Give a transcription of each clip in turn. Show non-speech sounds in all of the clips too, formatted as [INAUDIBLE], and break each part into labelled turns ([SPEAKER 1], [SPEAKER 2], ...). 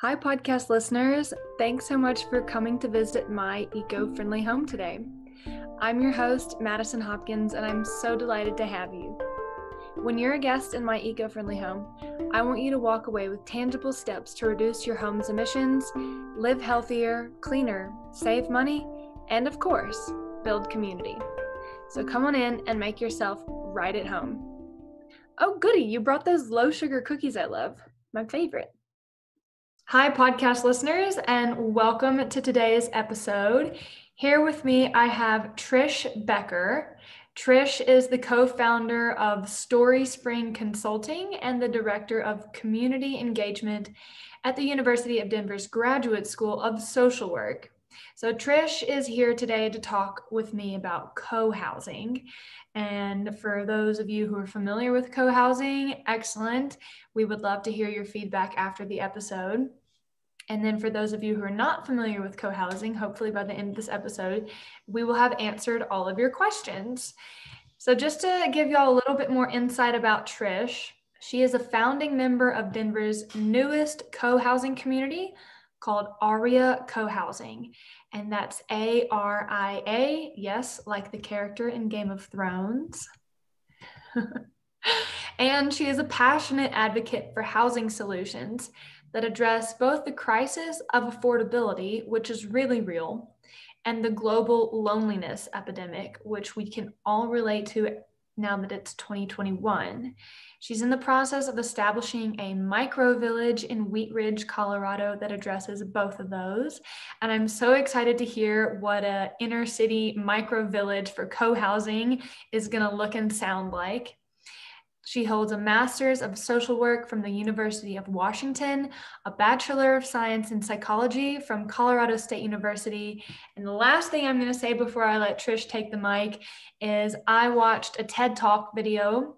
[SPEAKER 1] Hi, podcast listeners. Thanks so much for coming to visit my eco friendly home today. I'm your host, Madison Hopkins, and I'm so delighted to have you. When you're a guest in my eco friendly home, I want you to walk away with tangible steps to reduce your home's emissions, live healthier, cleaner, save money, and of course, build community. So come on in and make yourself right at home. Oh, goody, you brought those low sugar cookies I love, my favorite. Hi, podcast listeners, and welcome to today's episode. Here with me, I have Trish Becker. Trish is the co founder of Story Spring Consulting and the director of community engagement at the University of Denver's Graduate School of Social Work. So, Trish is here today to talk with me about co housing. And for those of you who are familiar with co housing, excellent. We would love to hear your feedback after the episode. And then for those of you who are not familiar with co housing, hopefully by the end of this episode, we will have answered all of your questions. So, just to give y'all a little bit more insight about Trish, she is a founding member of Denver's newest co housing community called Aria Co Housing. And that's A R I A, yes, like the character in Game of Thrones. [LAUGHS] and she is a passionate advocate for housing solutions that address both the crisis of affordability, which is really real, and the global loneliness epidemic, which we can all relate to now that it's 2021. She's in the process of establishing a micro village in Wheat Ridge, Colorado that addresses both of those. And I'm so excited to hear what a inner city micro village for co-housing is going to look and sound like. She holds a master's of social work from the University of Washington, a bachelor of science in psychology from Colorado State University. And the last thing I'm going to say before I let Trish take the mic is I watched a TED Talk video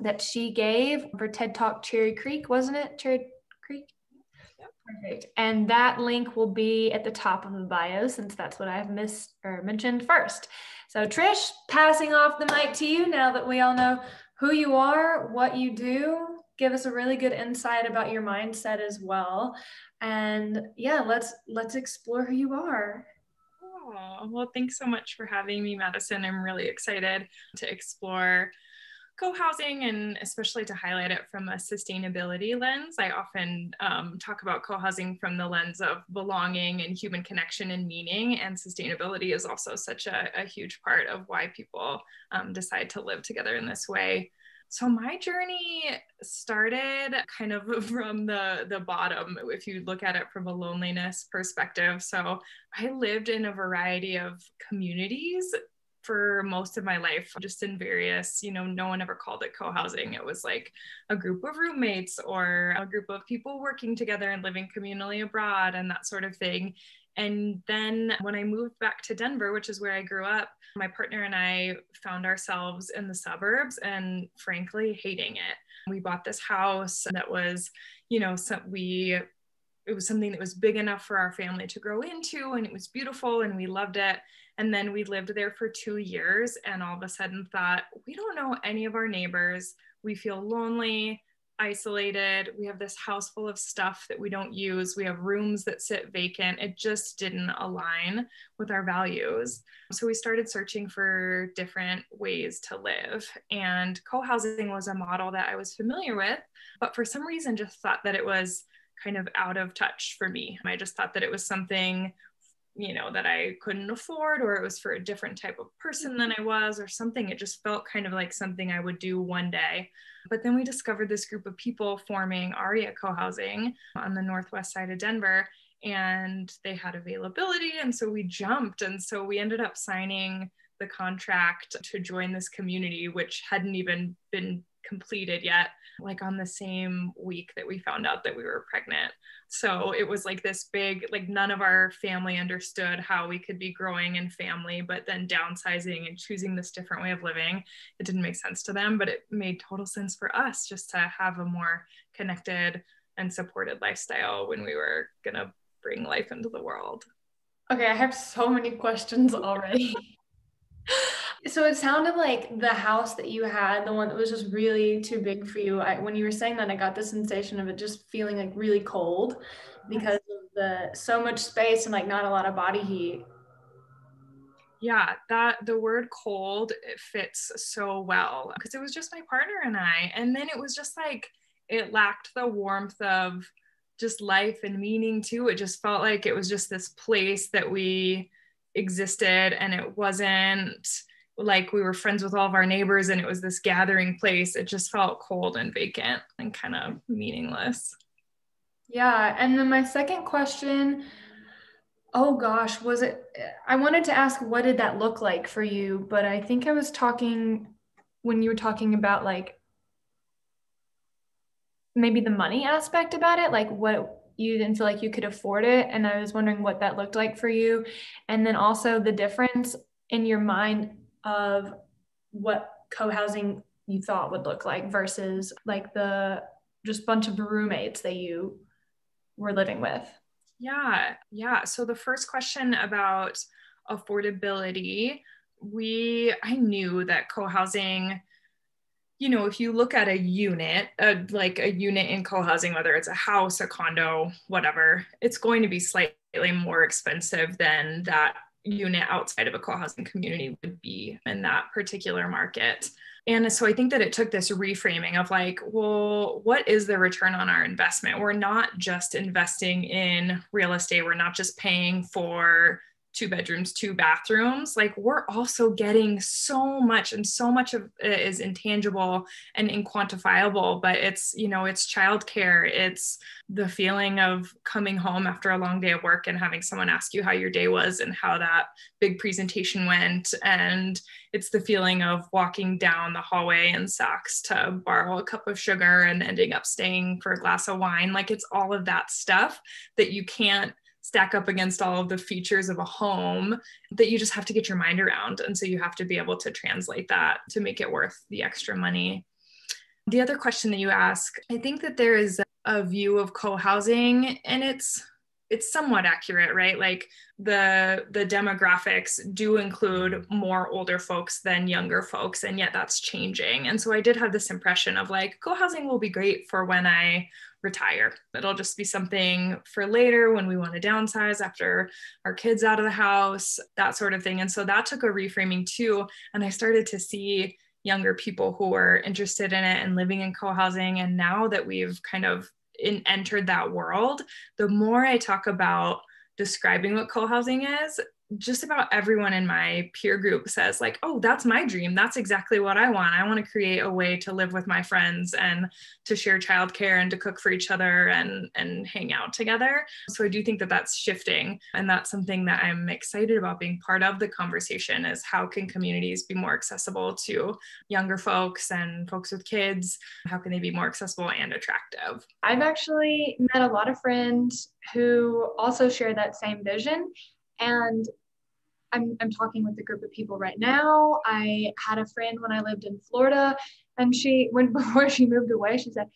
[SPEAKER 1] that she gave for TED Talk Cherry Creek, wasn't it? Cherry Creek? Perfect. And that link will be at the top of the bio since that's what I've missed or mentioned first. So Trish, passing off the mic to you now that we all know who you are, what you do. Give us a really good insight about your mindset as well. And yeah, let's let's explore who you are.
[SPEAKER 2] Oh, well, thanks so much for having me, Madison. I'm really excited to explore co-housing and especially to highlight it from a sustainability lens i often um, talk about co-housing from the lens of belonging and human connection and meaning and sustainability is also such a, a huge part of why people um, decide to live together in this way. So my journey started kind of [LAUGHS] from the the bottom if you look at it from a loneliness perspective. So i lived in a variety of communities for most of my life just in various you know no one ever called it co-housing it was like a group of roommates or a group of people working together and living communally abroad and that sort of thing and then when I moved back to Denver, which is where I grew up, my partner and I found ourselves in the suburbs and frankly hating it. We bought this house that was, you know, so we it was something that was big enough for our family to grow into and it was beautiful and we loved it. And then we lived there for two years and all of a sudden thought, we don't know any of our neighbors. We feel lonely isolated. We have this house full of stuff that we don't use. We have rooms that sit vacant. It just didn't align with our values. So we started searching for different ways to live. And co housing was a model that I was familiar with, but for some reason just thought that it was kind of out of touch for me. I just thought that it was something you know that i couldn't afford or it was for a different type of person than i mm-hmm. was or something. It just felt kind of like something i would do one day. But then we discovered this group of people forming aria co-housing on the northwest side of denver and they had availability and so we jumped. And so we ended up signing the contract to join this community which hadn't even been completed yet like on the same week that we found out that we were pregnant. So it was like this big, like none of our family understood how we could be growing in family, but then downsizing and choosing this different way of living. It didn't make sense to them, but it made total sense for us just to have a more connected and supported lifestyle when we were going to bring life into the world.
[SPEAKER 1] Okay, I have so many questions already. [LAUGHS] So it sounded like the house that you had, the one that was just really too big for you. I, when you were saying that, I got the sensation of it just feeling like really cold. because of the so much space and like not a lot of body heat.
[SPEAKER 2] Yeah, that the word cold it fits so well because it was just my partner and I. And then it was just like it lacked the warmth of just life and meaning too. It just felt like it was just this place that we existed and it wasn't like we were friends with all of our neighbors and it was this gathering place. It just felt cold and vacant and kind of meaningless.
[SPEAKER 1] Yeah. And then my second question oh gosh, was it? I wanted to ask, what did that look like for you? But I think I was talking when you were talking about like maybe the money aspect about it, like what you didn't feel like you could afford it. And I was wondering what that looked like for you. And then also the difference in your mind of what co housing you thought would look like versus like the just bunch of roommates that you were living with.
[SPEAKER 2] Yeah, yeah. So the first question about affordability, we I knew that co-housing you know, if you look at a unit, uh, like a unit in co-housing, whether it's a house, a condo, whatever, it's going to be slightly more expensive than that unit outside of a co-housing community would be in that particular market. And so I think that it took this reframing of like, well, what is the return on our investment? We're not just investing in real estate, we're not just paying for two bedrooms, two bathrooms, like we're also getting so much and so much of it is intangible and inquantifiable, but it's, you know, it's childcare, it's the feeling of coming home after a long day of work and having someone ask you how your day was and how that big presentation went. And it's the feeling of walking down the hallway in socks to borrow a cup of sugar and ending up staying for a glass of wine. Like it's all of that stuff that you can't stack up against all of the features of a home that you just have to get your mind around. And so you have to be able to translate that to make it worth the extra money. The other question that you ask, I think that there is a view of co-housing and it's it's somewhat accurate right like the the demographics do include more older folks than younger folks and yet that's changing and so i did have this impression of like co-housing will be great for when i retire. It'll just be something for later when we want to downsize after our kids out of the house, that sort of thing. And so that took a reframing too. And I started to see younger people who were interested in it and living in co-housing. And now that we've kind of in, entered that world, the more I talk about describing what co-housing is, just about everyone in my peer group says like oh that's my dream. That's exactly what i want. I want to create a way to live with my friends and to share childcare and to cook for each other and and hang out together. So i do think that that's shifting and that's something that i'm excited about being part of the conversation is how can communities be more accessible to younger folks and folks with kids? How can they be more accessible and attractive?
[SPEAKER 1] I've actually met a lot of friends who also share that same vision and I'm, I'm talking with a group of people right now. I had a friend when I lived in Florida, and she, when [LAUGHS] before she moved away, she said,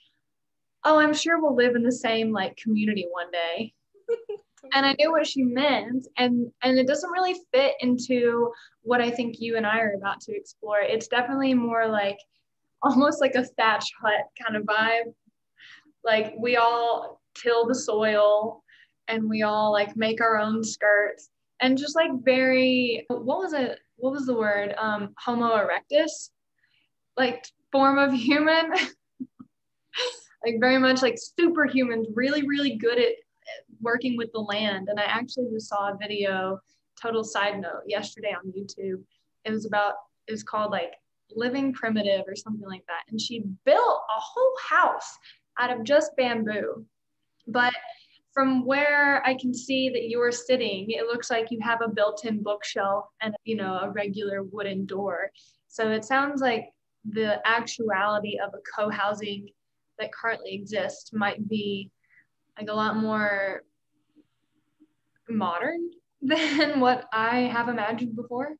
[SPEAKER 1] "Oh, I'm sure we'll live in the same like community one day." [LAUGHS] and I knew what she meant, and and it doesn't really fit into what I think you and I are about to explore. It's definitely more like almost like a thatch hut kind of vibe. Like we all till the soil and we all like make our own skirts and just like very what was it what was the word um homo erectus? Like form of [LAUGHS] human. Like very much like superhumans really really good at working with the land. And i actually just saw a video total side note yesterday on youtube. It was about it was called like living primitive or something like that. And she built a whole house out of just bamboo. But from where I can see that you're sitting, it looks like you have a built-in bookshelf and you know a regular wooden door. So it sounds like the actuality of a co-housing that currently exists might be like a lot more modern [LAUGHS] than what I have imagined before.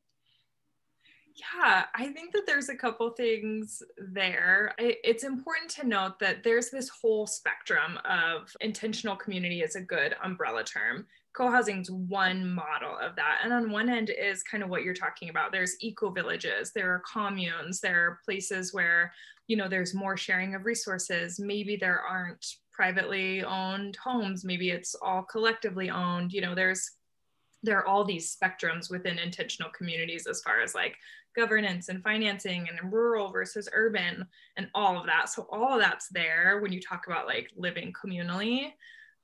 [SPEAKER 2] Yeah, I think that there's a couple things there. It's important to note that there's this whole spectrum of intentional community is a good umbrella term. Co-housing is one model of that. And on one end is kind of what you're talking about. There's eco villages, there are communes, there are places where, you know, there's more sharing of resources. Maybe there aren't privately owned homes maybe it's all collectively owned you know there's there are all these spectrums within intentional communities as far as like governance and financing and rural versus urban and all of that so all of that's there when you talk about like living communally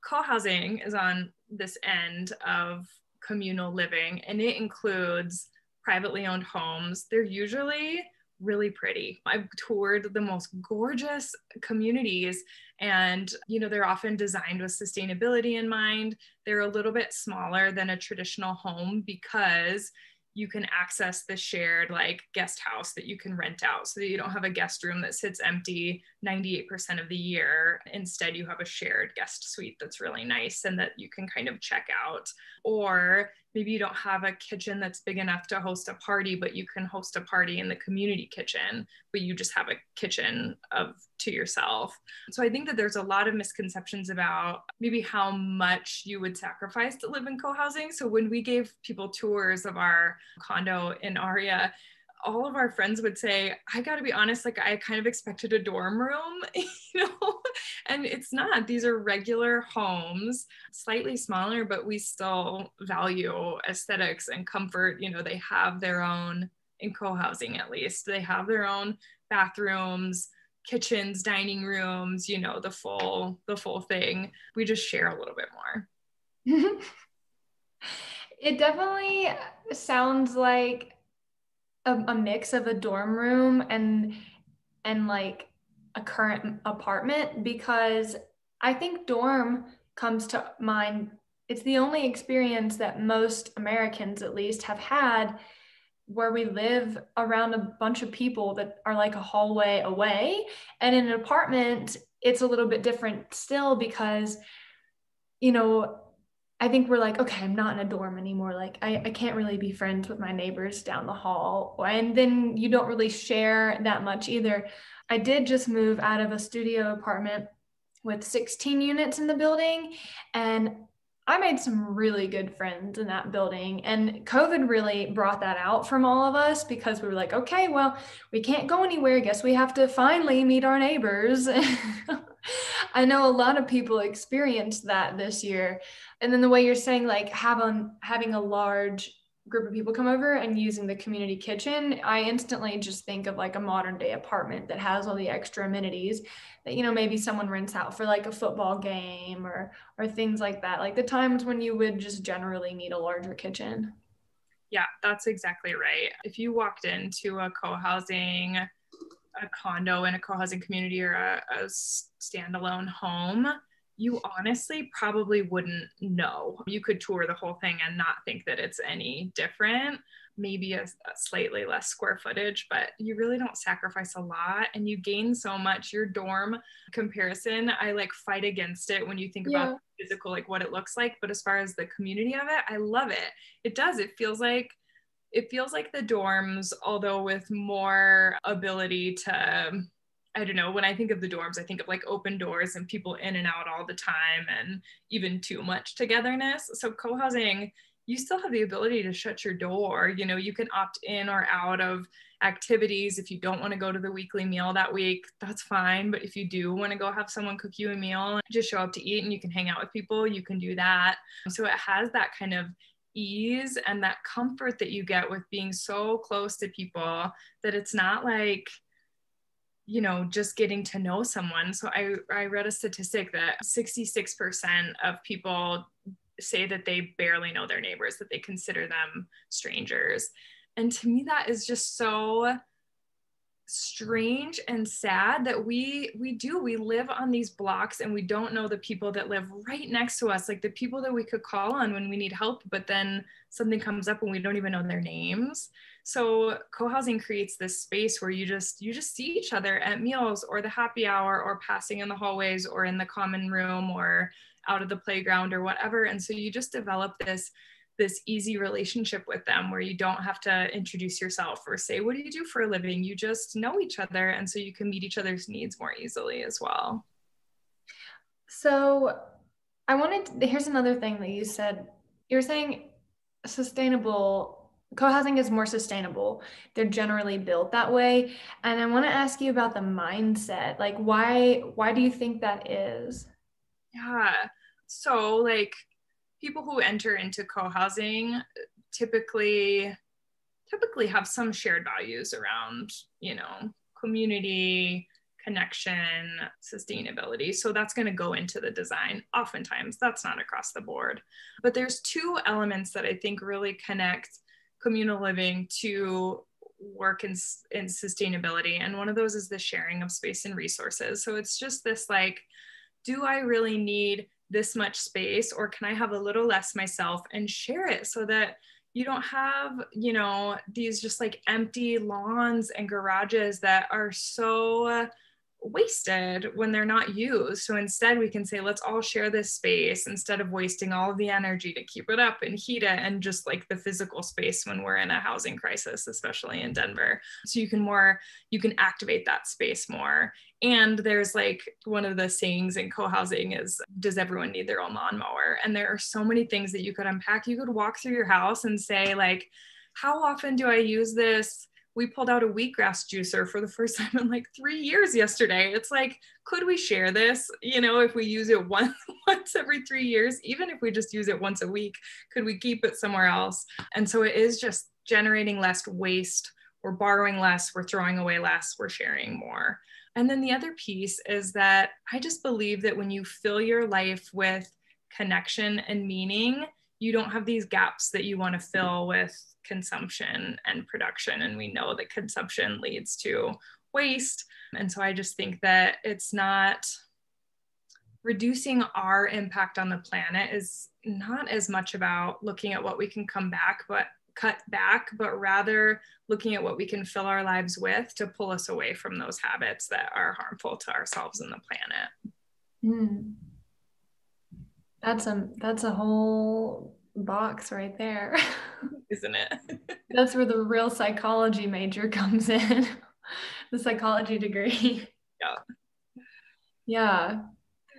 [SPEAKER 2] co-housing is on this end of communal living and it includes privately owned homes they're usually really pretty. I've toured the most gorgeous communities and you know they're often designed with sustainability in mind. They're a little bit smaller than a traditional home because you can access the shared like guest house that you can rent out so that you don't have a guest room that sits empty 98% of the year. Instead, you have a shared guest suite that's really nice and that you can kind of check out. Or maybe you don't have a kitchen that's big enough to host a party but you can host a party in the community kitchen but you just have a kitchen of to yourself so i think that there's a lot of misconceptions about maybe how much you would sacrifice to live in co-housing so when we gave people tours of our condo in aria all of our friends would say, I got to be honest, like I kind of expected a dorm room, [LAUGHS] you know, and it's not. These are regular homes, slightly smaller, but we still value aesthetics and comfort. You know, they have their own, in co housing at least, they have their own bathrooms kitchens dining rooms you know the full the full thing we just share a little bit more [LAUGHS]
[SPEAKER 1] it definitely sounds like a, a mix of a dorm room and and like a current apartment because I think dorm comes to mind. It's the only experience that most Americans, at least, have had where we live around a bunch of people that are like a hallway away. And in an apartment, it's a little bit different still because, you know, I think we're like, okay, I'm not in a dorm anymore. Like, I, I can't really be friends with my neighbors down the hall. And then you don't really share that much either. I did just move out of a studio apartment with 16 units in the building. And I made some really good friends in that building. And COVID really brought that out from all of us because we were like, okay, well, we can't go anywhere. I guess we have to finally meet our neighbors. [LAUGHS] I know a lot of people experienced that this year. And then the way you're saying, like having having a large group of people come over and using the community kitchen, I instantly just think of like a modern day apartment that has all the extra amenities that you know maybe someone rents out for like a football game or or things like that. Like the times when you would just generally need a larger kitchen.
[SPEAKER 2] Yeah, that's exactly right. If you walked into a co-housing a condo in a co-housing community or a, a standalone home you honestly probably wouldn't know. You could tour the whole thing and not think that it's any different, maybe a, a, slightly less square footage, but you really don't sacrifice a lot and you gain so much. Your dorm comparison, I like fight against it when you think yeah. about physical, like what it looks like. But as far as the community of it, I love it. It does. It feels like it feels like the dorms, although with more ability to, I don't know, when I think of the dorms, I think of like open doors and people in and out all the time and even too much togetherness. So co housing, you still have the ability to shut your door. You know, you can opt in or out of activities. If you don't want to go to the weekly meal that week, that's fine. But if you do want to go have someone cook you a meal, just show up to eat and you can hang out with people, you can do that. So it has that kind of ease and that comfort that you get with being so close to people that it's not like you know just getting to know someone. So i i read a statistic that 66% of people say that they barely know their neighbors that they consider them strangers. And to me that is just so strange and sad that we we do we live on these blocks and we don't know the people that live right next to us like the people that we could call on when we need help but then something comes up and we don't even know their names. So co-housing creates this space where you just you just see each other at meals or the happy hour or passing in the hallways or in the common room or out of the playground or whatever. And so you just develop this this easy relationship with them where you don't have to introduce yourself or say what do you do for a living? You just know each other and so you can meet each other's needs more easily as well.
[SPEAKER 1] So i wanted to, here's another thing that you said. You're saying sustainable co-housing is more sustainable. They're generally built that way. And i want to ask you about the mindset. Like why why do you think that is?
[SPEAKER 2] Yeah. So, like, people who enter into co-housing typically typically have some shared values around, you know, community, connection, sustainability. So that's going to go into the design. Oftentimes, that's not across the board. But there's two elements that I think really connect communal living to work in, in sustainability. And one of those is the sharing of space and resources. So it's just this like, do I really need this much space or can I have a little less myself and share it so that you don't have, you know, these just like empty lawns and garages that are so wasted when they're not used. So instead, we can say, let's all share this space instead of wasting all of the energy to keep it up and heat it and just like the physical space when we're in a housing crisis, especially in Denver. So you can more, you can activate that space more. And there's like one of the sayings in co housing is, does everyone need their own lawnmower? And there are so many things that you could unpack. You could walk through your house and say, like, how often do I use this? We pulled out a wheatgrass juicer for the first [LAUGHS] time in like three years yesterday. It's like, could we share this? You know, if we use it [LAUGHS] once once every three years, even if we just use it once a week, could we keep it somewhere else? And so it is just generating less waste. We're borrowing less, we're throwing away less, we're sharing more. And then the other piece is that I just believe that when you fill your life with connection and meaning, you don't have these gaps that you want to fill with consumption and production. And we know that consumption leads to waste. And so I just think that it's not reducing our impact on the planet is not as much about looking at what we can come back, but cut back, but rather looking at what we can fill our lives with to pull us away from those habits that are harmful to ourselves and the planet. Mm.
[SPEAKER 1] That's a that's a whole box right there. [LAUGHS]
[SPEAKER 2] Isn't it?
[SPEAKER 1] that's where the real psychology major comes in. [LAUGHS] the psychology degree.
[SPEAKER 2] Yeah.
[SPEAKER 1] Yeah.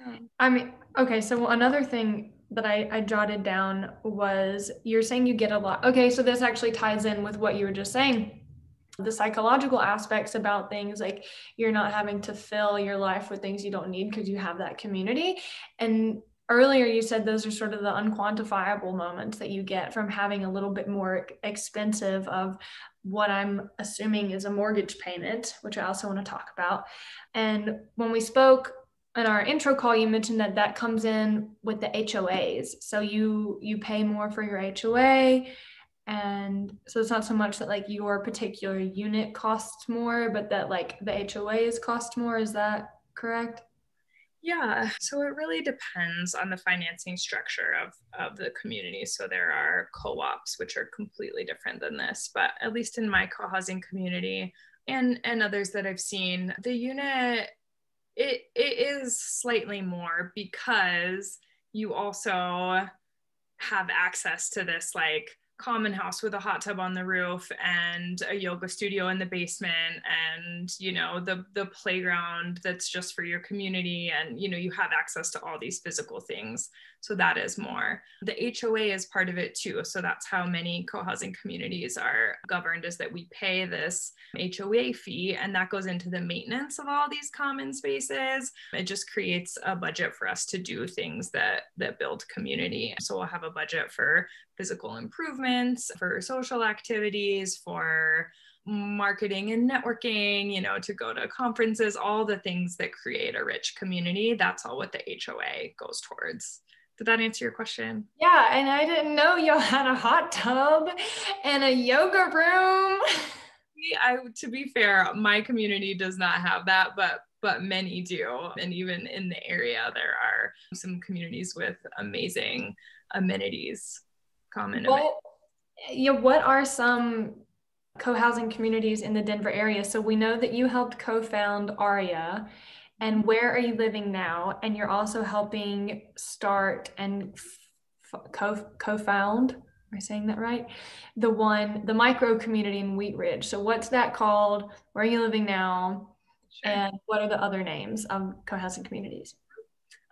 [SPEAKER 1] yeah. I mean, okay, so another thing that I, I jotted down was you're saying you get a lot. Okay, so this actually ties in with what you were just saying the psychological aspects about things like you're not having to fill your life with things you don't need because you have that community and earlier you said those are sort of the unquantifiable moments that you get from having a little bit more expensive of what I'm assuming is a mortgage payment, which I also want to talk about. And when we spoke in our intro call, you mentioned that that comes in with the HOAs. So you you pay more for your HOA, and so it's not so much that like your particular unit costs more, but that like the HOAs cost more. Is that correct?
[SPEAKER 2] Yeah, so it really depends on the financing structure of, of the community. So there are co ops, which are completely different than this, but at least in my co housing community and, and others that I've seen, the unit. It, it is slightly more because you also have access to this like common house with a hot tub on the roof and a yoga studio in the basement and you know the the playground that's just for your community and you know you have access to all these physical things. So that is more. The hoa is part of it too. So that's how many co-housing communities are governed is that we pay this hoa fee and that goes into the maintenance of all these common spaces. It just creates a budget for us to do things that that build community. So we'll have a budget for physical improvements, for social activities, for marketing and networking, you know, to go to conferences, all the things that create a rich community. That's all what the HOA goes towards. Did that answer your question?
[SPEAKER 1] Yeah, and I didn't know y'all had a hot tub and a yoga room. [LAUGHS]
[SPEAKER 2] I to be fair, my community does not have that, but but many do. And even in the area, there are some communities with amazing amenities
[SPEAKER 1] Well, yeah, what are some co-housing communities in the Denver area? So we know that you helped co-found ARIA and where are you living now? And you're also helping start and co- co-found, am I saying that right? The one, the micro community in Wheat Ridge. So what's that called? Where are you living now? Sure. And what are the other names of co-housing communities?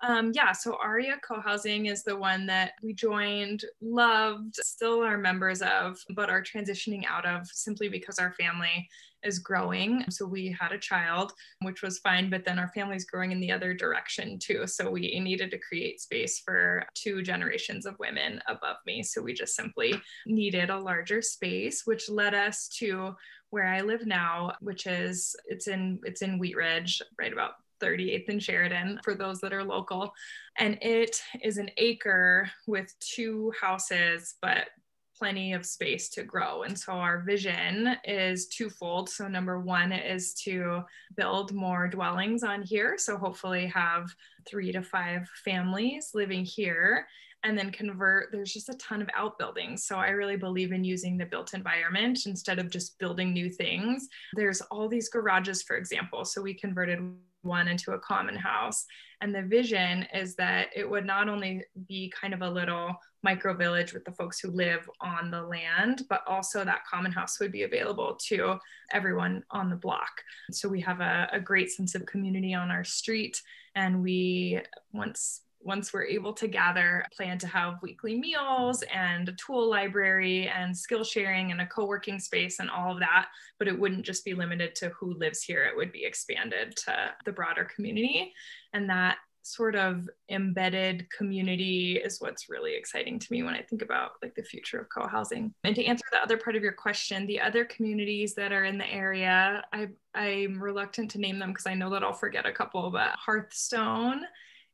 [SPEAKER 2] Um, yeah, so Aria Co-housing is the one that we joined, loved, still are members of, but are transitioning out of simply because our family is growing. So we had a child, which was fine, but then our family's growing in the other direction too. So we needed to create space for two generations of women above me. So we just simply needed a larger space, which led us to where I live now, which is it's in it's in Wheat Ridge, right about 38th and Sheridan for those that are local. And it is an acre with two houses, but plenty of space to grow. And so our vision is twofold. So, number one is to build more dwellings on here. So, hopefully, have three to five families living here and then convert there's just a ton of outbuildings so i really believe in using the built environment instead of just building new things there's all these garages for example so we converted one into a common house. And the vision is that it would not only be kind of a little micro village with the folks who live on the land, but also that common house would be available to everyone on the block. So we have a, a great sense of community on our street. And we, once once we're able to gather, plan to have weekly meals and a tool library and skill sharing and a co working space and all of that. But it wouldn't just be limited to who lives here, it would be expanded to the broader community. And that sort of embedded community is what's really exciting to me when I think about like the future of co-housing. And to answer the other part of your question, the other communities that are in the area, I I'm reluctant to name them because I know that I'll forget a couple, but Hearthstone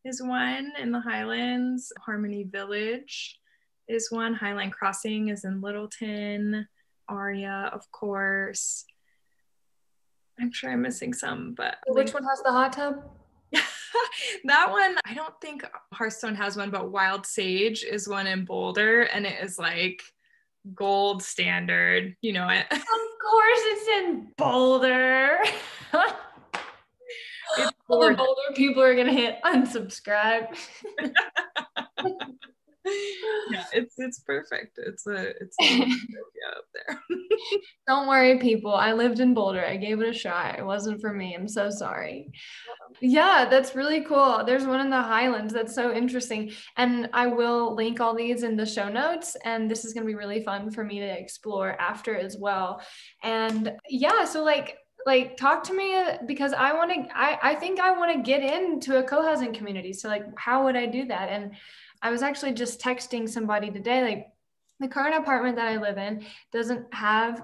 [SPEAKER 2] is one in the Highlands. Harmony Village is one. Highline Crossing is in Littleton. Aria, of course. I'm sure I'm missing some, but
[SPEAKER 1] which one has the hot tub? [LAUGHS]
[SPEAKER 2] that one, I don't think Hearthstone has one, but Wild Sage is one in Boulder, and it is like gold standard. You know it.
[SPEAKER 1] Of course, it's in Boulder. [LAUGHS] All the Boulder people are gonna hit unsubscribe. [LAUGHS] [LAUGHS]
[SPEAKER 2] yeah, it's it's perfect. It's a it's a [LAUGHS] up there.
[SPEAKER 1] Don't worry, people. I lived in Boulder. I gave it a shot. It wasn't for me. I'm so sorry. Yeah, that's really cool. There's one in the Highlands. That's so interesting. And I will link all these in the show notes. And this is gonna be really fun for me to explore after as well. And yeah, so like like talk to me uh, because i want to I, I think i want to get into a co-housing community. So like how would i do that? And i was actually just texting somebody today like the current apartment that i live in doesn't have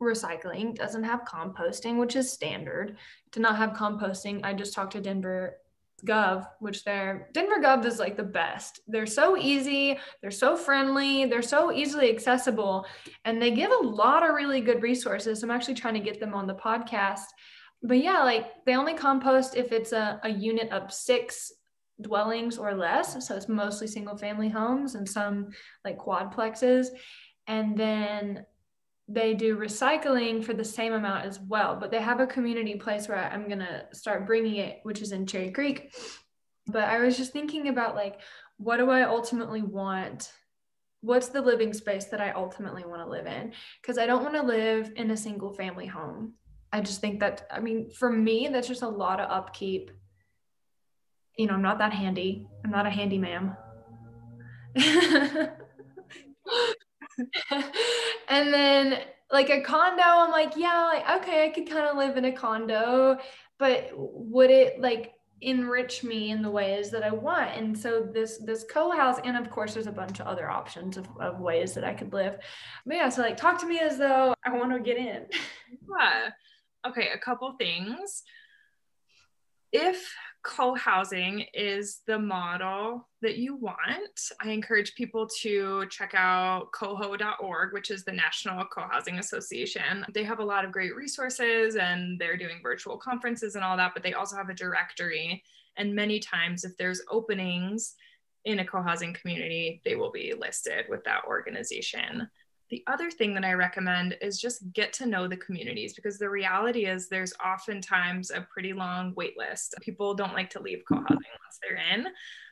[SPEAKER 1] recycling doesn't have composting which is standard. To not have composting. I just talked to denver Gov, which they're Denver Gov is like the best. They're so easy, they're so friendly, they're so easily accessible, and they give a lot of really good resources. I'm actually trying to get them on the podcast. But yeah, like they only compost if it's a, a unit of six dwellings or less. So it's mostly single family homes and some like quadplexes. And then they do recycling for the same amount as well, but they have a community place where I'm going to start bringing it, which is in Cherry Creek. But I was just thinking about like, what do I ultimately want? What's the living space that I ultimately want to live in? Because I don't want to live in a single family home. I just think that, I mean, for me, that's just a lot of upkeep. You know, I'm not that handy. I'm not a handy ma'am. [LAUGHS] [LAUGHS] and then like a condo, I'm like, yeah, like, okay, I could kind of live in a condo, but would it like enrich me in the ways that I want? And so this this co-house, and of course there's a bunch of other options of, of ways that I could live. But yeah, so like talk to me as though I want to get in. [LAUGHS]
[SPEAKER 2] Yeah. Okay, a couple things. If co-housing is the model that you want, I encourage people to check out coho.org, which is the National Co-housing Association. They have a lot of great resources and they're doing virtual conferences and all that, but they also have a directory. And many times if there's openings in a co-housing community, they will be listed with that organization. The other thing that I recommend is just get to know the communities because the reality is there's oftentimes a pretty long wait list. People don't like to leave co housing once they're in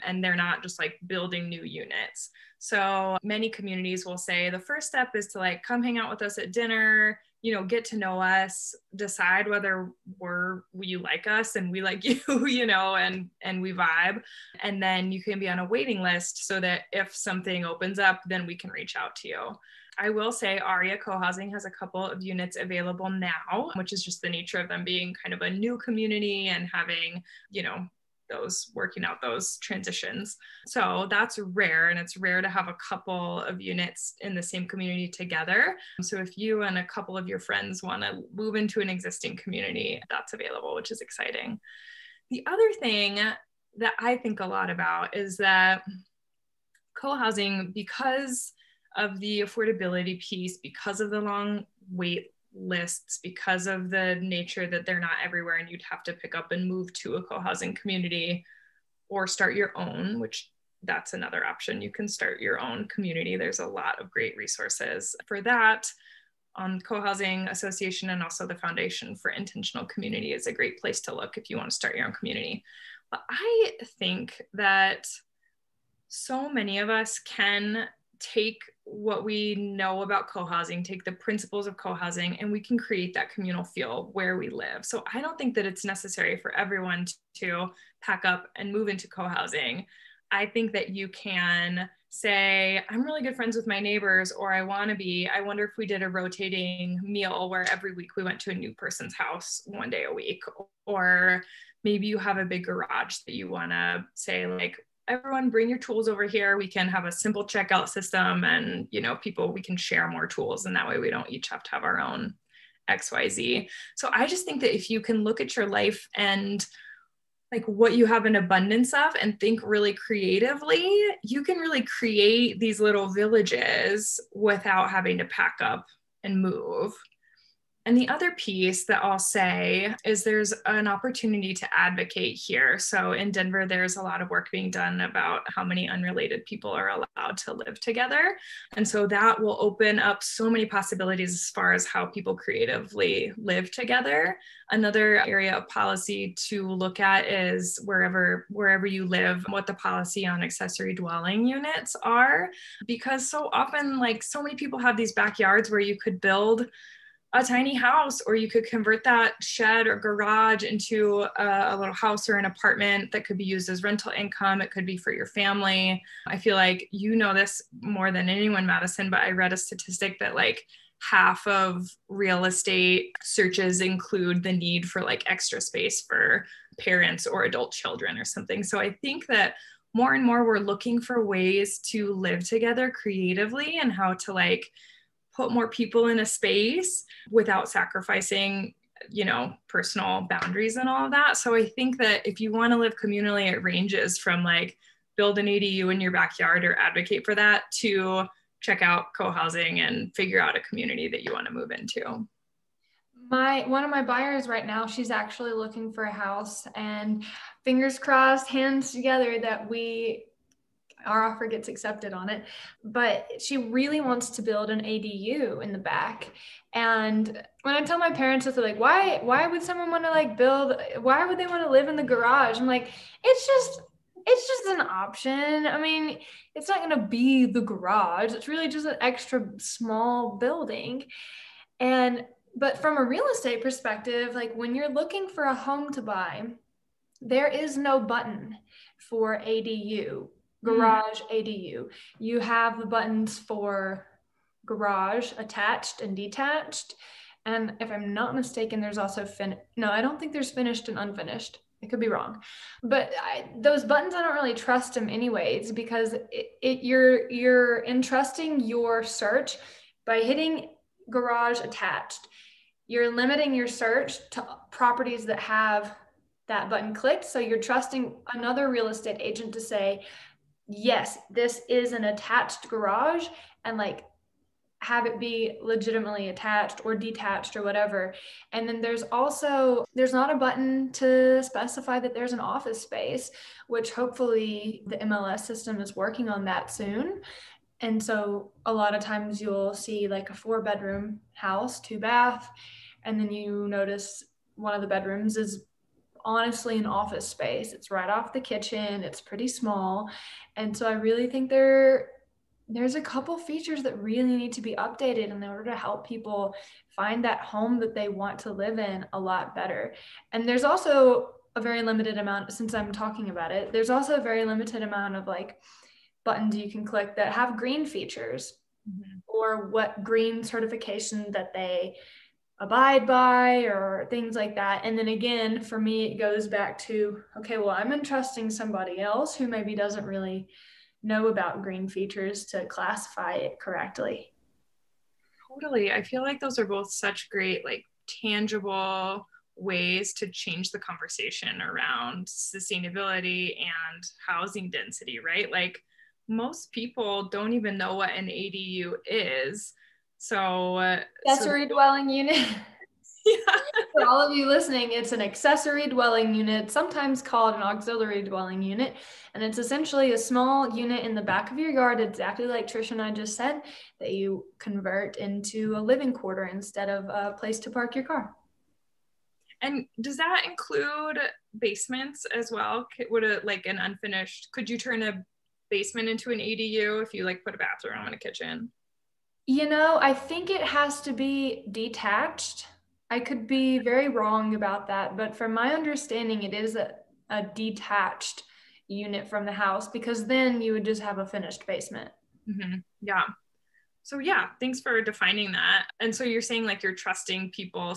[SPEAKER 2] and they're not just like building new units. So many communities will say the first step is to like come hang out with us at dinner, you know, get to know us, decide whether we're you like us and we like [LAUGHS] you, you know, and and we vibe. And then you can be on a waiting list so that if something opens up, then we can reach out to you. I will say ARIA co-housing has a couple of units available now, which is just the nature of them being kind of a new community and having, you know, those working out those transitions. So that's rare and it's rare to have a couple of units in the same community together. So if you and a couple of your friends want to move into an existing community, that's available, which is exciting. The other thing that I think a lot about is that co-housing because of the affordability piece because of the long wait lists because of the nature that they're not everywhere and you'd have to pick up and move to a co-housing community or start your own which that's another option. You can start your own community. There's a lot of great resources for that. On co-housing association and also the foundation for intentional community is a great place to look if you want to start your own community. But i think that so many of us can take what we know about co-housing, take the principles of co-housing, and we can create that communal feel where we live. So I don't think that it's necessary for everyone to pack up and move into co-housing. I think that you can say, I'm really good friends with my neighbors, or I want to be. I wonder if we did a rotating meal where every week we went to a new person's house one day a week, or maybe you have a big garage that you want to say, like, everyone bring your tools over here. We can have a simple checkout system and you know people we can share more tools and that way we don't each have to have our own xyz so i just think that if you can look at your life and like what you have an abundance of and think really creatively you can really create these little villages without having to pack up and move and the other piece that I'll say is there's an opportunity to advocate here. So in Denver, there's a lot of work being done about how many unrelated people are allowed to live together. And so that will open up so many possibilities as far as how people creatively live together. Another area of policy to look at is wherever wherever you live, what the policy on accessory dwelling units are. Because so often, like so many people have these backyards where you could build a tiny house, or you could convert that shed or garage into a, a, little house or an apartment that could be used as rental income. It could be for your family. I feel like you know this more than anyone, Madison, but I read a statistic that like half of real estate searches include the need for like extra space for parents or adult children or something. So I think that more and more we're looking for ways to live together creatively and how to like put more people in a space without sacrificing you know personal boundaries and all of that. So i think that if you want to live communally it ranges from like build an adu in your backyard or advocate for that to check out co-housing and figure out a community that you want to move into.
[SPEAKER 1] My one of my buyers right now she's actually looking for a house and fingers crossed hands together that we our offer gets accepted on it. But she really wants to build an ADU in the back. And when I tell my parents they're like, why, why would someone want to like build, why would they want to live in the garage? I'm like, it's just, it's just an option. I mean, it's not going to be the garage. It's really just an extra small building. And, but from a real estate perspective, like when you're looking for a home to buy, there is no button for ADU. Mm. garage ADU. You have the buttons for garage attached and detached. And if I'm not mistaken, there's also fin. No, I don't think there's finished and unfinished. I could be wrong, but I, those buttons I don't really trust them anyways because it, it, you're you're entrusting your search by hitting garage attached. You're limiting your search to properties that have that button clicked. So you're trusting another real estate agent to say, yes, this is an attached garage and like have it be legitimately attached or detached or whatever. And then there's also there's not a button to specify that there's an office space, which hopefully the MLS system is working on that soon. And so a lot of times you'll see like a four bedroom house, two bath, and then you notice one of the bedrooms is honestly an office space. It's right off the kitchen, it's pretty small. And so I really think there there's a couple features that really need to be updated in order to help people find that home that they want to live in a lot better. And there's also a very limited amount, since I'm talking about it, there's also a very limited amount of like buttons you can click that have green features mm-hmm. or what green certification that they abide by or things like that. And then again, for me, it goes back to okay, well, I'm entrusting somebody else who maybe doesn't really know about green features to classify it correctly.
[SPEAKER 2] Totally. I feel like those are both such great, like tangible ways to change the conversation around sustainability and housing density, right? Like most people don't even know what an ADU is. So, uh,
[SPEAKER 1] accessory so- dwelling unit. [LAUGHS] yeah. For all of you listening, it's an accessory dwelling unit, sometimes called an auxiliary dwelling unit. And it's essentially a small unit in the back of your yard, exactly like Trish and I just said, that you convert into a living quarter instead of a place to park your car.
[SPEAKER 2] And does that include basements as well? Would it like an unfinished, could you turn a basement into an ADU if you like put a bathroom and a kitchen?
[SPEAKER 1] You know, I think it has to be detached. I could be very wrong about that, but from my understanding, it is a, a detached unit from the house because then you would just have a finished basement.
[SPEAKER 2] Mm-hmm. Yeah so yeah thanks for defining that and so you're saying like you're trusting people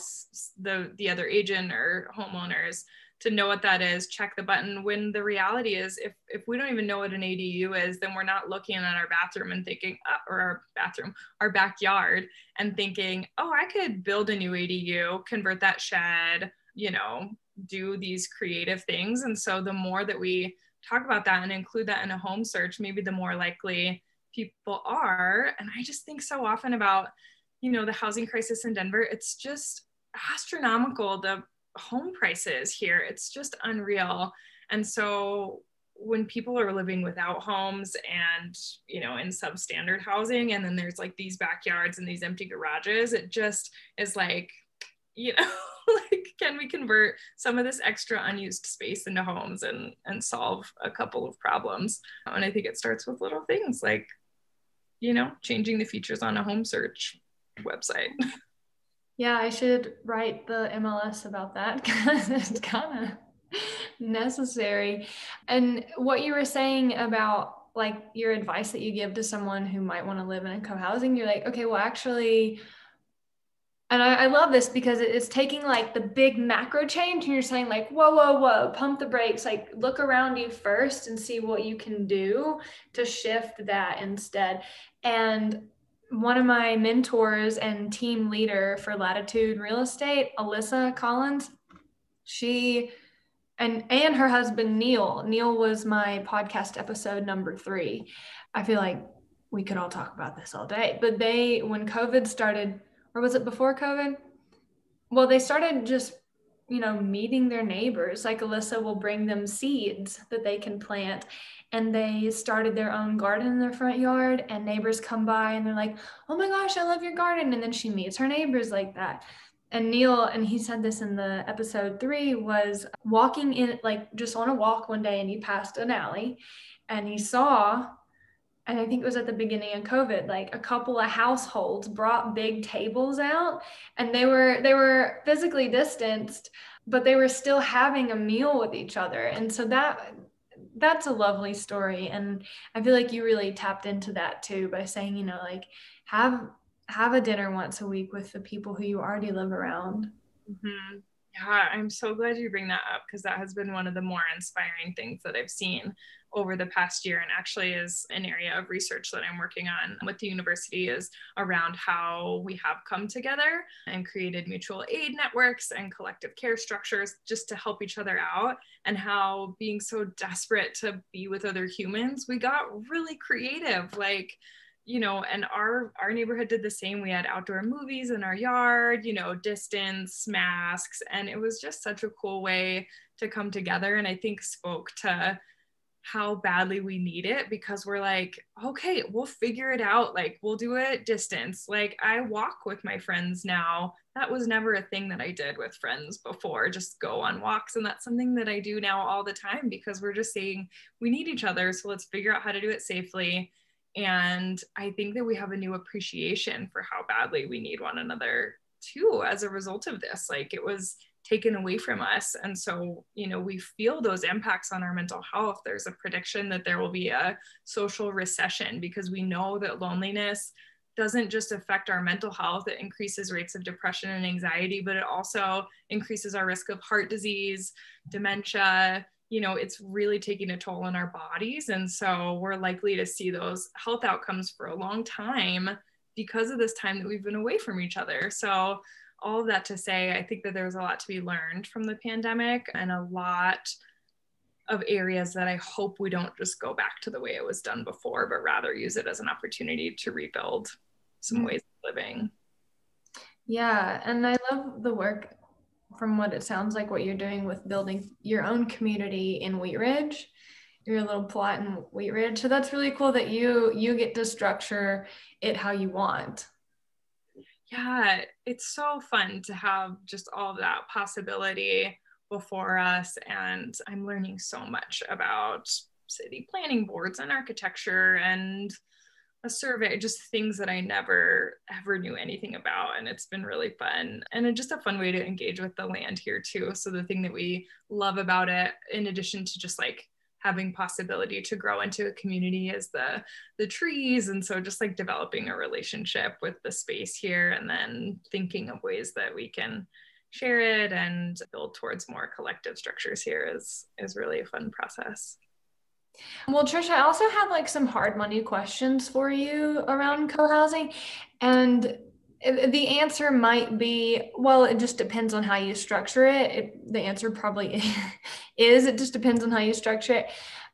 [SPEAKER 2] the the other agent or homeowners to know what that is check the button when the reality is if if we don't even know what an adu is then we're not looking at our bathroom and thinking uh, or our bathroom our backyard and thinking oh i could build a new adu convert that shed you know do these creative things and so the more that we talk about that and include that in a home search maybe the more likely people are. And I just think so often about, you know, the housing crisis in Denver. It's just astronomical, the home prices here. It's just unreal. And so when people are living without homes and you know in substandard housing and then there's like these backyards and these empty garages it just is like you know [LAUGHS] like can we convert some of this extra unused space into homes and and solve a couple of problems and i think it starts with little things like you know, changing the features on a home search website. [LAUGHS]
[SPEAKER 1] Yeah, I should write the MLS about that [LAUGHS] because it's kind of necessary. And what you were saying about like your advice that you give to someone who might want to live in a co-housing, you're like, okay, well, actually, and I, I, love this because it's taking like the big macro change and you're saying like whoa whoa whoa pump the brakes like look around you first and see what you can do to shift that instead and one of my mentors and team leader for latitude real estate alyssa collins she and and her husband neil neil was my podcast episode number three i feel like we could all talk about this all day but they when covid started or was it before COVID? Well, they started just, you know, meeting their neighbors. Like Alyssa will bring them seeds that they can plant. And they started their own garden in their front yard, and neighbors come by and they're like, oh my gosh, I love your garden. And then she meets her neighbors like that. And Neil, and he said this in the episode three, was walking in, like just on a walk one day, and he passed an alley and he saw and I think it was at the beginning of COVID, like a couple of households brought big tables out and they were they were physically distanced, but they were still having a meal with each other. And so that that's a lovely story. And I feel like you really tapped into that too by saying, you know, like have have a dinner once a week with the people who you already live around.
[SPEAKER 2] Mm-hmm. Yeah, I'm so glad you bring that up because that has been one of the more inspiring things that I've seen over the past year and actually is an area of research that I'm working on with the university is around how we have come together and created mutual aid networks and collective care structures just to help each other out and how being so desperate to be with other humans we got really creative. Like you know and our our neighborhood did the same. We had outdoor movies in our yard you know distance masks and it was just such a cool way to come together. And i think spoke to how badly we need it because we're like, okay, we'll figure it out. Like, we'll do it distance. Like, I walk with my friends now. That was never a thing that I did with friends before, just go on walks. And that's something that I do now all the time because we're just saying we need each other. So let's figure out how to do it safely. And I think that we have a new appreciation for how badly we need one another too as a result of this. Like it was taken away from us. And so, you know, we feel those impacts on our mental health. There's a prediction that there will be a social recession because we know that loneliness doesn't just affect our mental health, it increases rates of depression and anxiety, but it also increases our risk of heart disease, dementia. You know, it's really taking a toll on our bodies. And so we're likely to see those health outcomes for a long time because of this time that we've been away from each other. So, all of that to say, I think that there's a lot to be learned from the pandemic and a lot of areas that I hope we don't just go back to the way it was done before, but rather use it as an opportunity to rebuild some ways of living.
[SPEAKER 1] Yeah, and I love the work from what it sounds like what you're doing with building your own community in Wheat Ridge, your little plot in Wheat Ridge. So that's really cool that you you get to structure it how you want.
[SPEAKER 2] Yeah, it's so fun to have just all that possibility before us and I'm learning so much about city planning boards and architecture and a survey, just things that I never ever knew anything about. And it's been really fun and just a fun way to engage with the land here too. So the thing that we love about it, in addition to just like having possibility to grow into a community is the the trees and so just like developing a relationship with the space here and then thinking of ways that we can share it and build towards more collective structures here is is really a fun process
[SPEAKER 1] well, Trish, I also have like some hard money questions for you around co-housing. And the answer might be, well, it just depends on how you structure it. it the answer probably [LAUGHS] is, it just depends on how you structure it.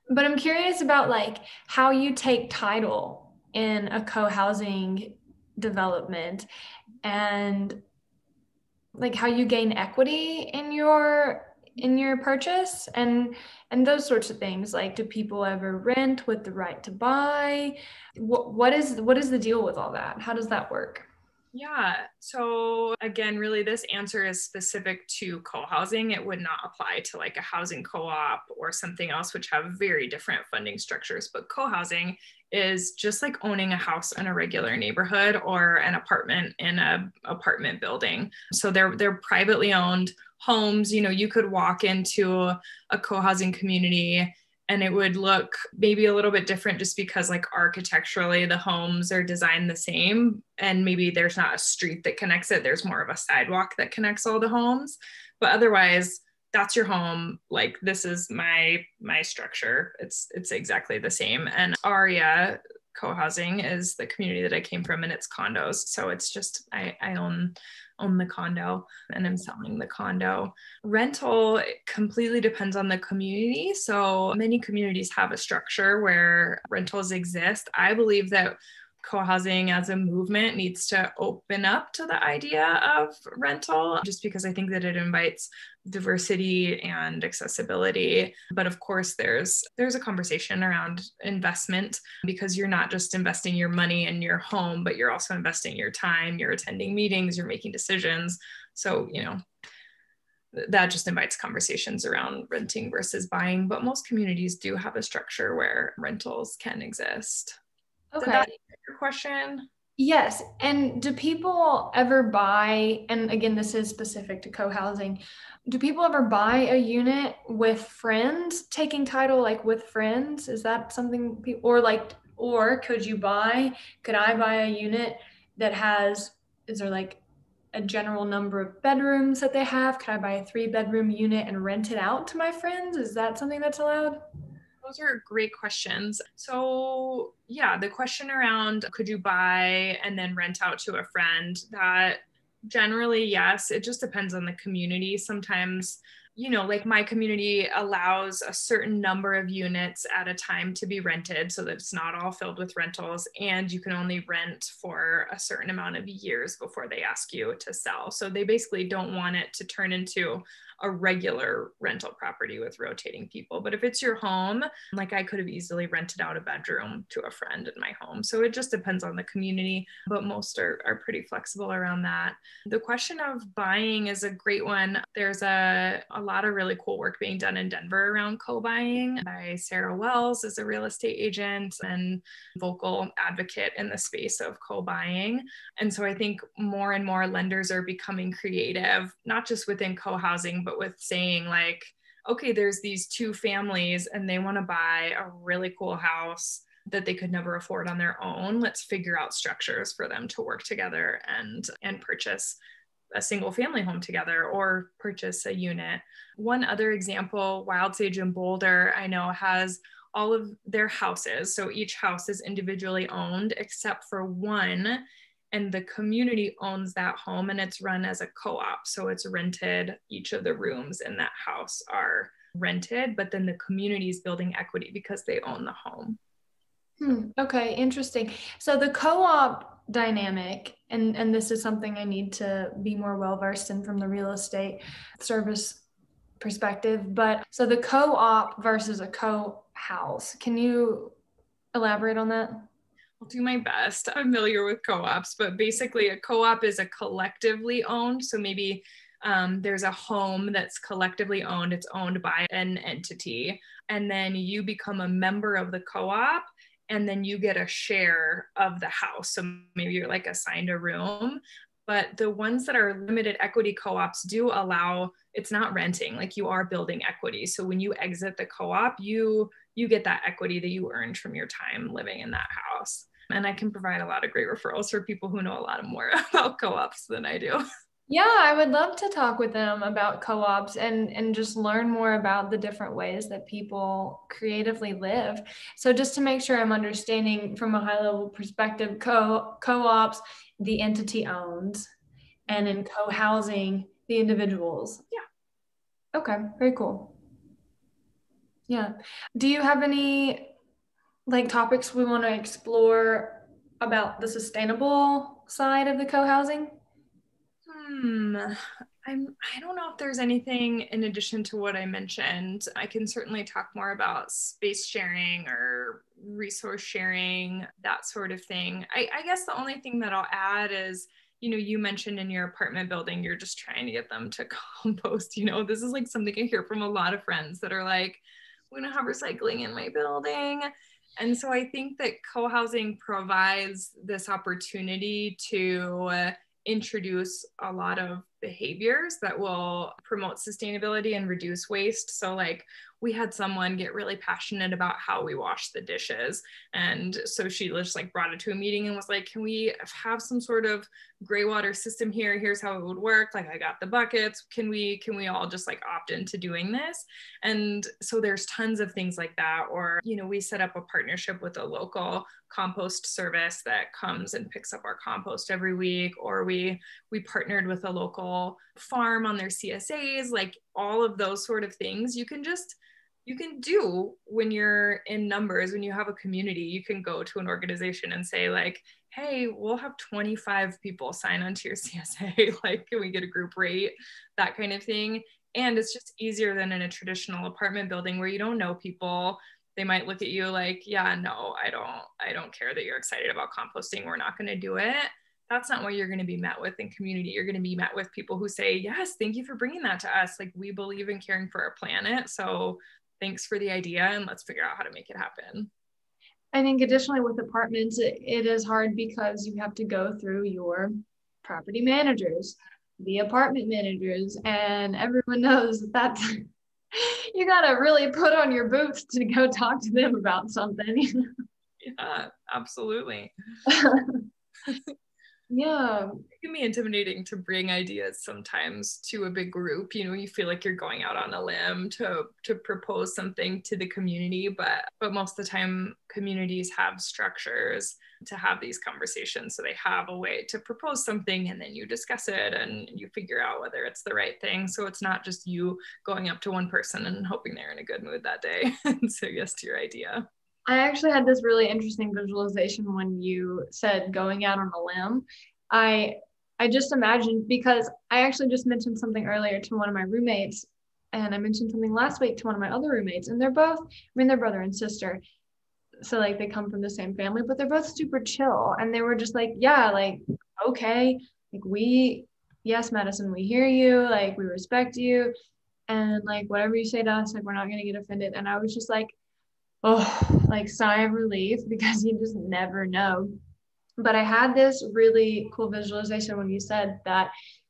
[SPEAKER 1] But I'm curious about like how you take title in a co-housing development and like how you gain equity in your in your purchase and and those sorts of things like do people ever rent with the right to buy what, what is what is the deal with all that how does that work
[SPEAKER 2] yeah. So again, really this answer is specific to co-housing. It would not apply to like a housing co-op or something else, which have very different funding structures. But co-housing is just like owning a house in a regular neighborhood or an apartment in a apartment building. So they're they're privately owned homes. You know, you could walk into a co-housing community and it would look maybe a little bit different just because like architecturally the homes are designed the same and maybe there's not a street that connects it. There's more of a sidewalk that connects all the homes. But otherwise that's your home. Like this is my my structure. It's it's exactly the same. And aria co-housing is the community that i came from and it's condos. So it's just i i own own the condo and I'm selling the condo. Rental completely depends on the community. So many communities have a structure where rentals exist. I believe that co-housing as a movement needs to open up to the idea of rental just because i think that it invites diversity and accessibility. But of course there's there's a conversation around investment because you're not just investing your money in your home but you're also investing your time you're attending meetings you're making decisions. So you know that just invites conversations around renting versus buying. But most communities do have a structure where rentals can exist
[SPEAKER 1] okay
[SPEAKER 2] your question
[SPEAKER 1] Yes. And do people ever buy, and again, this is specific to co housing, do people ever buy a unit with friends taking title, like with friends? Is that something, or like, or could you buy, could I buy a unit that has, is there like a general number of bedrooms that they have? Could I buy a three bedroom unit and rent it out to my friends? Is that something that's allowed?
[SPEAKER 2] Those are great questions. So, yeah, the question around could you buy and then rent out to a friend that generally, yes, it just depends on the community. Sometimes you know, like my community allows a certain number of units at a time to be rented so that it's not all filled with rentals and you can only rent for a certain amount of years before they ask you to sell. So they basically don't want it to turn into a regular rental property with rotating people. But if it's your home, like I could have easily rented out a bedroom to a friend in my home. So it just depends on the community, but most are, are pretty flexible around that. The question of buying is a great one. There's a, a lot of really cool work being done in Denver around co-buying by Sarah Wells as a real estate agent and vocal advocate in the space of co-buying. And so I think more and more lenders are becoming creative, not just within co-housing, but with saying like, okay, there's these two families and they want to buy a really cool house that they could never afford on their own let's figure out structures for them to work together and and purchase a single family home together or purchase a unit. One other example, Wild Sage in Boulder, I know has all of their houses. So each house is individually owned except for one. And the community owns that home and it's run as a co op. So it's rented, each of the rooms in that house are rented, but then the community is building equity because they own the home.
[SPEAKER 1] Hmm, okay, interesting. So the co-op dynamic and and this is something i need to be more well versed in from the real estate service perspective but so the co-op versus a co-house can you elaborate on that
[SPEAKER 2] I'll do my best. I'm familiar with co-ops, but basically a co-op is a collectively owned. So maybe um, there's a home that's collectively owned. It's owned by an entity, and then you become a member of the co-op, and then you get a share of the house. So maybe you're like assigned a room. But the ones that are limited equity co ops do allow it's not renting, like you are building equity. So when you exit the co op, you you get that equity that you earned from your time living in that house. And I can provide a lot of great referrals for people who know a lot more [LAUGHS] about co ops than I do.
[SPEAKER 1] Yeah, I would love to talk with them about co-ops and and just learn more about the different ways that people creatively live. So just to make sure I'm understanding from a high level perspective, co co-ops the entity owns and in co-housing the individuals.
[SPEAKER 2] Yeah.
[SPEAKER 1] Okay, very cool. Yeah. Do you have any like topics we want to explore about the sustainable side of the co-housing?
[SPEAKER 2] Hmm. I'm I don't know if there's anything in addition to what I mentioned. I can certainly talk more about space sharing or resource sharing, that sort of thing. I, I guess the only thing that I'll add is you know, you mentioned in your apartment building, you're just trying to get them to [LAUGHS] compost. You know, this is like something I hear from a lot of friends that are like, we don't have recycling in my building. And so I think that co housing provides this opportunity to introduce a lot of behaviors that will promote sustainability and reduce waste. So, like, we had someone get really passionate about how we wash the dishes. And so she just like brought it to a meeting and was like, can we have some sort of gray water system here? Here's how it would work. Like I got the buckets. Can we, can we all just like opt into doing this? And so there's tons of things like that. Or, you know, we set up a partnership with a local compost service that comes and picks up our compost every week. Or we, we partnered with a local farm on their CSAs, like all of those sort of things. You can just, you can do when you're in numbers when you have a community you can go to an organization and say like hey we'll have 25 people sign onto your [LAUGHS] csa like can we get a group rate that kind of thing and it's just easier than in a traditional apartment building where you don't know people they might look at you like yeah no i don't i don't care that you're excited about composting we're not going to do it that's not what you're going to be met with in community. You're going to be met with people who say, Yes, thank you for bringing that to us. Like, we believe in caring for our planet. So thanks for the idea and let's figure out how to make it happen.
[SPEAKER 1] I think additionally with apartments, it, it is hard because you have to go through your property managers, the apartment managers, and everyone knows that that's, [LAUGHS] you got to really put on your boots to go talk to them about something. [LAUGHS]
[SPEAKER 2] yeah, absolutely. [LAUGHS]
[SPEAKER 1] Yeah.
[SPEAKER 2] It can be intimidating to bring ideas sometimes to a big group. You know, you feel like you're going out on a limb to to propose something to the community, but but most of the time communities have structures to have these conversations. So they have a way to propose something and then you discuss it and you figure out whether it's the right thing. So it's not just you going up to one person and hoping they're in a good mood that day [LAUGHS] and say yes to your idea.
[SPEAKER 1] I actually had this really interesting visualization when you said going out on a limb. I I just imagined because I actually just mentioned something earlier to one of my roommates, and I mentioned something last week to one of my other roommates, and they're both, I mean, they're brother and sister. So like they come from the same family, but they're both super chill. And they were just like, yeah, like, okay, like we, yes, Madison, we hear you, like we respect you. and like whatever you say to us, like we're not gonna get offended. And I was just like, oh, like sigh of relief [LAUGHS] because you just never know. But I had this really cool visualization when you said that,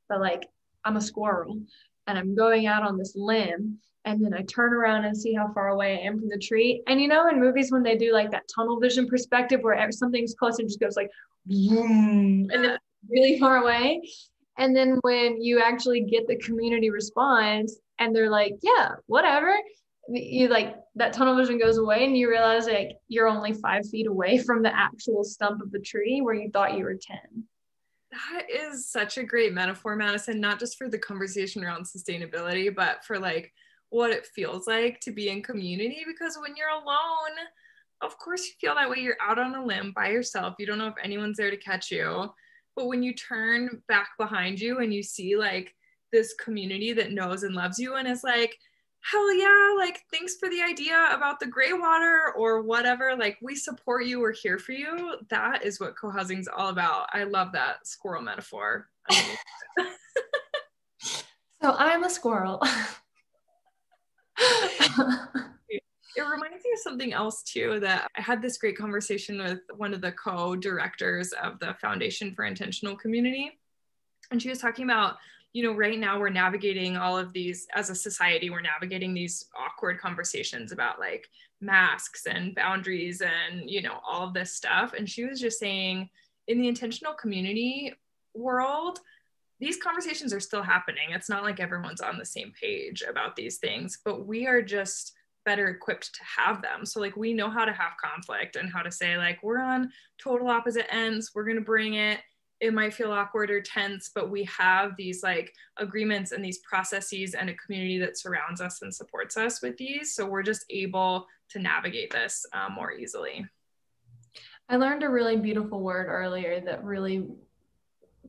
[SPEAKER 1] that like I'm a squirrel and I'm going out on this limb and then I turn around and see how far away I am from the tree. And you know, in movies when they do like that tunnel vision perspective where something's close and just goes like, and then really far away. And then when you actually get the community response and they're like, yeah, whatever, you like that tunnel vision goes away and you realize like you're only five feet away from the actual stump of the tree where you thought you were 10.
[SPEAKER 2] That is such a great metaphor, Madison, not just for the conversation around sustainability, but for like what it feels like to be in community. Because when you're alone, of course you feel that way. You're out on a limb by yourself. You don't know if anyone's there to catch you. But when you turn back behind you and you see like this community that knows and loves you and is like, hell yeah, like thanks for the idea about the gray water or whatever. Like we support you, we're here for you. That is what co-housing is all about. I love that squirrel metaphor. [LAUGHS] [LAUGHS]
[SPEAKER 1] so I'm a squirrel. [LAUGHS]
[SPEAKER 2] it reminds me of something else too that I had this great conversation with one of the co-directors of the Foundation for Intentional Community. And she was talking about you know, right now we're navigating all of these as a society, we're navigating these awkward conversations about like masks and boundaries and, you know, all of this stuff. And she was just saying in the intentional community world, these conversations are still happening. It's not like everyone's on the same page about these things, but we are just better equipped to have them. So like we know how to have conflict and how to say like we're on total opposite ends, we're going to bring it it might feel awkward or tense, but we have these like agreements and these processes and a community that surrounds us and supports us with these. So we're just able to navigate this um, more easily.
[SPEAKER 1] I learned a really beautiful word earlier that really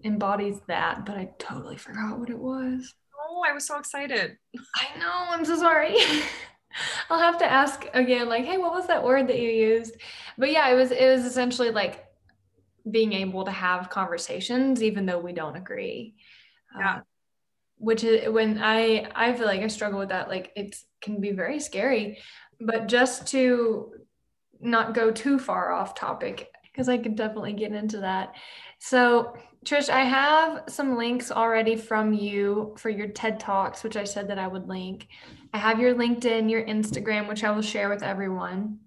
[SPEAKER 1] embodies that, but I totally forgot what it was.
[SPEAKER 2] Oh, I was so excited.
[SPEAKER 1] I know. I'm so sorry. [LAUGHS] I'll have to ask again, like, hey, what was that word that you used? But yeah, it was it was essentially like being able to have conversations even though we don't agree.
[SPEAKER 2] Yeah. uh,
[SPEAKER 1] which is when i i feel like i struggle with that like it can be very scary. But just to not go too far off topic because i could definitely get into that. So trish i have some links already from you for your ted talks which i said that i would link. I have your linkedin your instagram which i will share with everyone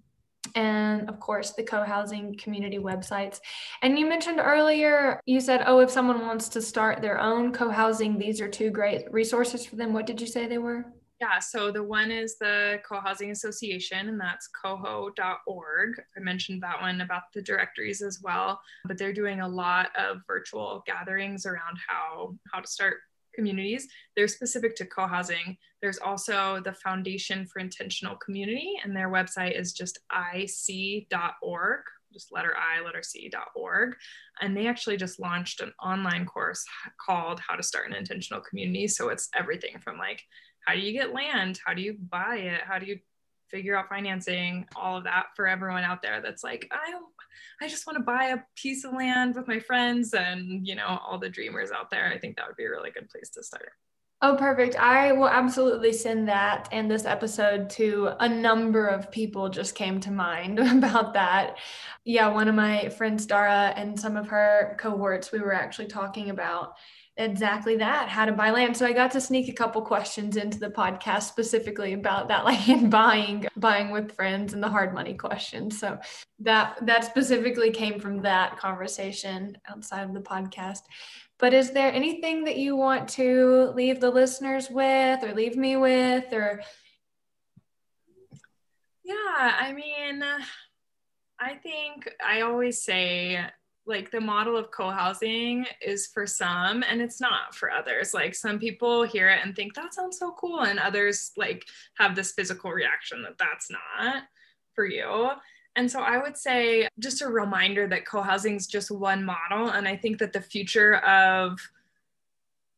[SPEAKER 1] and of course the co-housing community websites and you mentioned earlier you said oh if someone wants to start their own co-housing these are two great resources for them what did you say they were
[SPEAKER 2] yeah so the one is the co-housing association and that's coho.org i mentioned that one about the directories as well but they're doing a lot of virtual gatherings around how how to start communities. They're specific to co-housing. There's also the Foundation for Intentional Community, and their website is just ic.org, just letter I, letter C.org. And they actually just launched an online course called How to Start an Intentional Community. So it's everything from like, how do you get land? How do you buy it? How do you figure out financing, all of that for everyone out there that's like, I I just want to buy a piece of land with my friends and you know, all the dreamers out there. I think that would be a really good place to start.
[SPEAKER 1] Oh, perfect. I will absolutely send that and this episode to a number of people just came to mind [LAUGHS] about that. Yeah, one of my friends, Dara, and some of her cohorts, we were actually talking about exactly that how to buy land so i got to sneak a couple questions into the podcast specifically about that [LAUGHS] like in buying buying with friends and the hard money question. so that that specifically came from that conversation outside of the podcast but is there anything that you want to leave the listeners with or leave me with or?
[SPEAKER 2] Yeah i mean i think i always say like the model of co-housing is for some and it's not for others. Like some people hear it and think that sounds so cool and others like have this physical reaction that that's not for you and so i would say just a reminder that co-housing is just one model and i think that the future of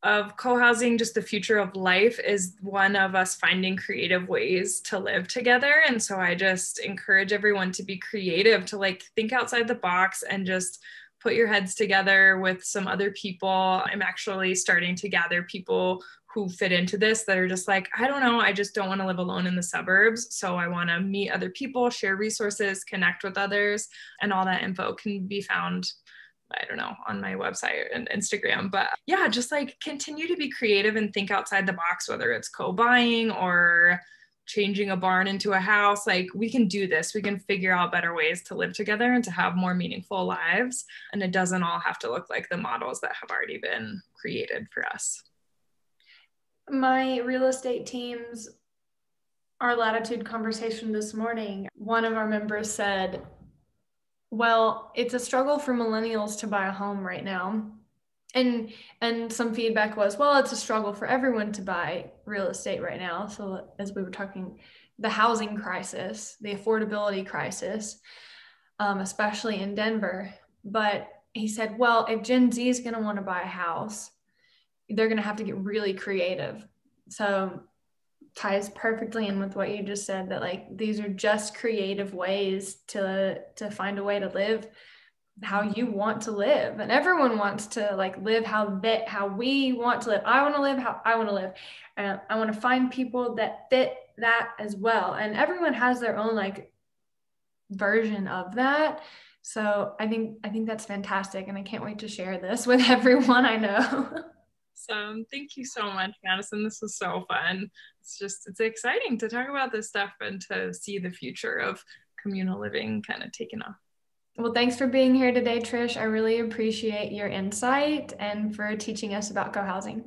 [SPEAKER 2] of co-housing just the future of life is one of us finding creative ways to live together. And so i just encourage everyone to be creative to like think outside the box and just put your heads together with some other people. I'm actually starting to gather people who fit into this that are just like, I don't know, I just don't want to live alone in the suburbs. So I want to meet other people, share resources, connect with others, and all that info can be found. I don't know, on my website and Instagram. But yeah, just like continue to be creative and think outside the box, whether it's co buying or changing a barn into a house. Like we can do this. We can figure out better ways to live together and to have more meaningful lives. And it doesn't all have to look like the models that have already been created for us
[SPEAKER 1] my real estate teams, our latitude conversation this morning, one of our members said, Well, it's a struggle for millennials to buy a home right now. And and some feedback was, well, it's a struggle for everyone to buy real estate right now. So as we were talking, the housing crisis, the affordability crisis, um, especially in Denver. But he said, well, if Gen Z is going to want to buy a house, they're going to have to get really creative. So ties perfectly in with what you just said that like these are just creative ways to to find a way to live how you want to live. And everyone wants to like live how that how we want to live. I want to live how i want to live. And i want to find people that fit that as well. And everyone has their own like version of that. So i think i think that's fantastic. And i can't wait to share this [LAUGHS] with everyone i know [LAUGHS]
[SPEAKER 2] Awesome. Thank you so much, Madison. This was so fun. It's just, it's exciting to talk about this stuff and to see the future of communal living kind of taking off.
[SPEAKER 1] Well, thanks for being here today, Trish. I really appreciate your insight and for teaching us about co housing.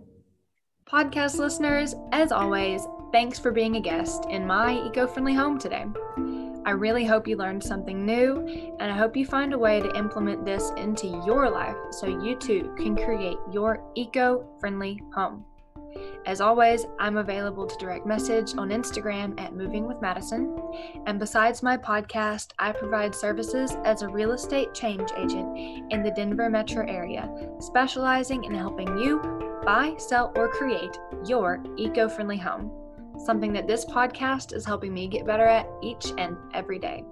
[SPEAKER 1] Podcast listeners, as always, thanks for being a guest in my eco friendly home today. I really hope you learned something new, and I hope you find a way to implement this into your life so you too can create your eco friendly home. As always, I'm available to direct message on Instagram at Moving with Madison. And besides my podcast, I provide services as a real estate change agent in the Denver metro area, specializing in helping you buy, sell, or create your eco friendly home something that this podcast is helping me get better at each and every day.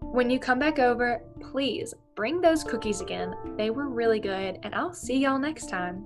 [SPEAKER 1] When you come back over, please bring those cookies again. They were really good, and I'll see y'all next time.